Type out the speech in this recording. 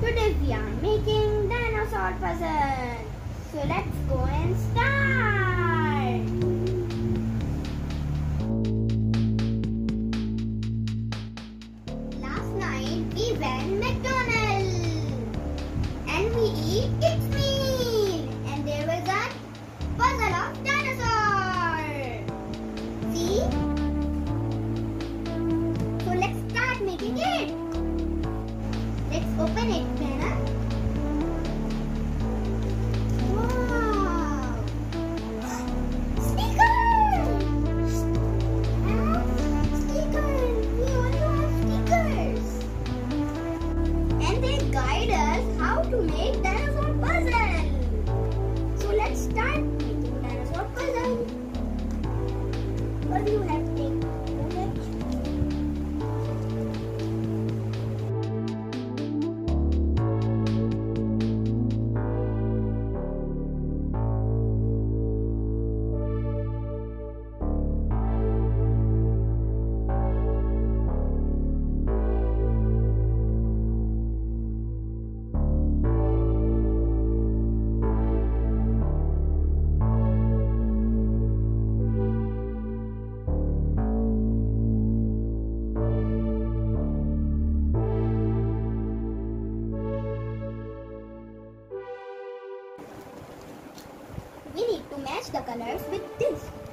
Today we are making dinosaur puzzles, So let's go and start. match the colors with this.